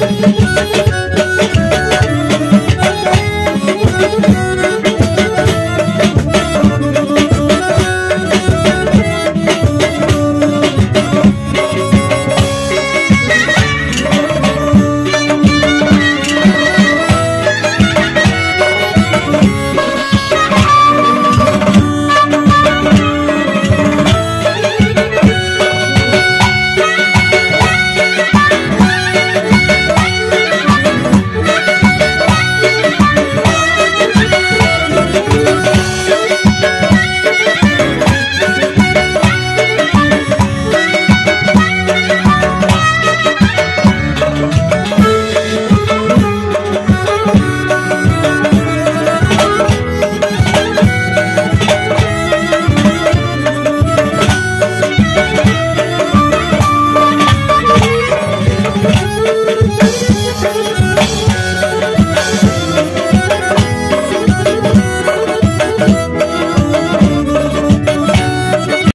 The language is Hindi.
धन्यवाद